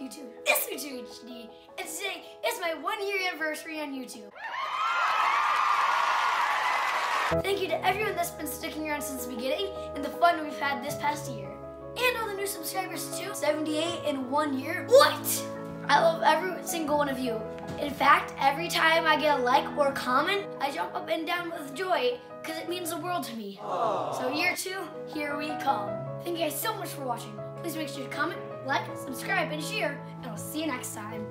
YouTube? It's Mr. HD, and today is my one year anniversary on YouTube. Thank you to everyone that's been sticking around since the beginning and the fun we've had this past year. And all the new subscribers too. 78 in one year. What? I love every single one of you. In fact, every time I get a like or comment, I jump up and down with joy because it means the world to me. Aww. So year two, here we come. Thank you guys so much for watching. Please make sure to comment, like, subscribe, and share, and I'll see you next time.